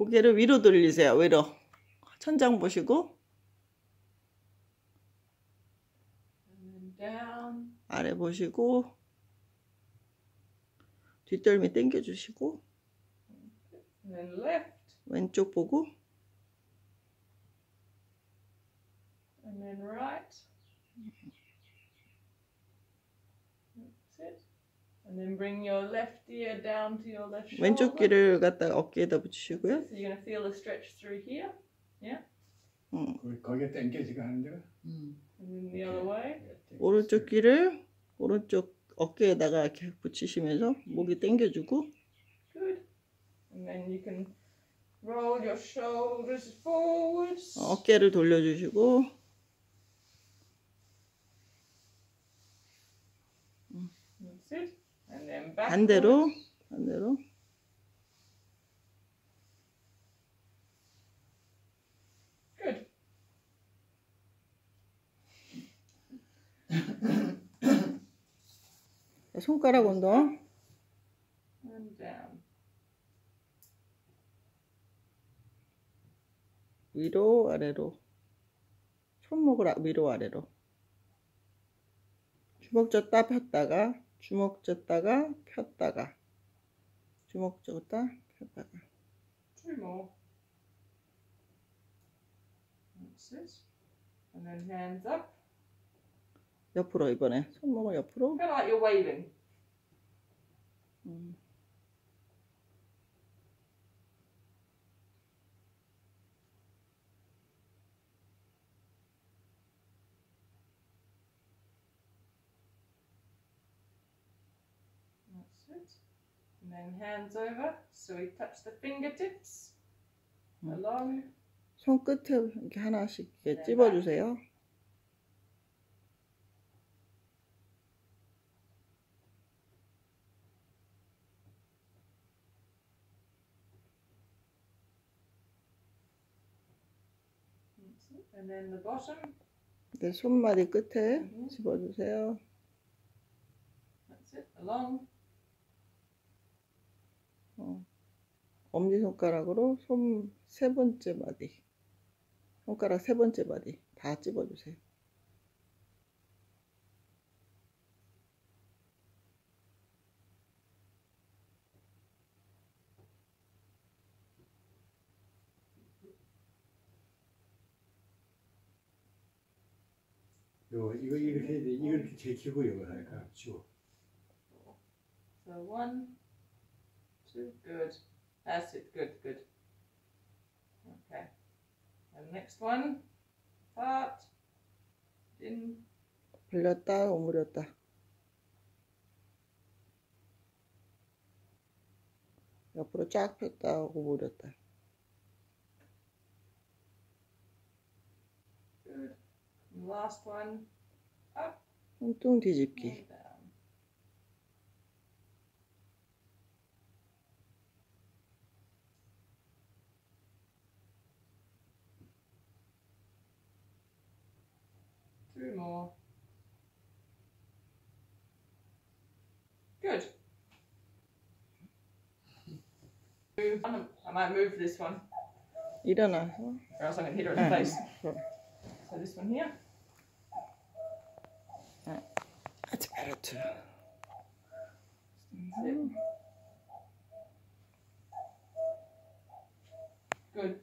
고개를 위로 돌리세요. 위로. 천장 보시고. 아래 보시고 뒷덜미 당겨 주시고. 왼쪽 보고 right. That's it. And then bring your left ear down to your left shoulder. 왼쪽 귀를 갖다 어깨에다 붙이시고요. So you're going to feel a stretch through here. 음. 거기, 거기에 땡겨지가 하는 데가 And then the other way. 오른쪽 귀를 오른쪽 어깨에다가 이렇게 붙이시면서 목이 당겨주고 Good. And then you can roll your shoulders forwards. 어깨를 돌려주시고 That's it. And then back. 반대로 반대로. 손가락 운동. 위로 아래로 손목을 아- 위로 아래로 주먹 졌다 폈다가 주먹 졌다가 폈다가 주먹 졌다 폈다가. And then hands up. 옆으로 이번에 손목을 옆으로 of like you're waving. 음. That's it. And then hands over. So we touch the fingertips Mm. along. 손끝에 이렇게 하나씩 이렇게 찝어주세요. And then the bottom. 네, 손마디 끝에 음. 집어주세요. That's it. Along. 어. 엄지손가락으로 손 세 번째 마디. 손가락 세 번째 마디 다 찝어주세요. 요 이거 이렇게 해야 돼. 이거 이렇게 제키고 이거 하니까 쉬워. So one, two, good. That's it. Good, good. Okay. And next one. Part. In. 벌렸다 오므렸다. 옆으로 쫙 폈다 오므렸다. Good. And last one. Up 손등 뒤집기. Three more. Good. Move. I might move this one. You don't know. Or else I'm going to hit her in the face. So this one here. That's better too. Good.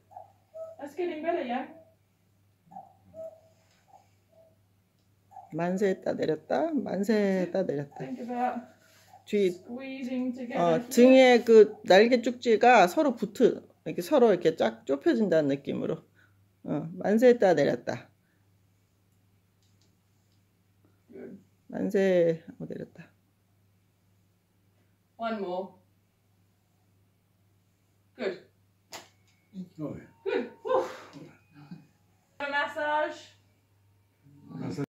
That's getting better, yeah? 만세했다 내렸다 만세했다 내렸다. 뒤. 어. 등에 그 날개 쭉지가 서로 붙은 이렇게 서로 이렇게 쫙 좁혀진다는 느낌으로 어, 만세했다 내렸다 Good. 만세 하고 내렸다 One more. Good.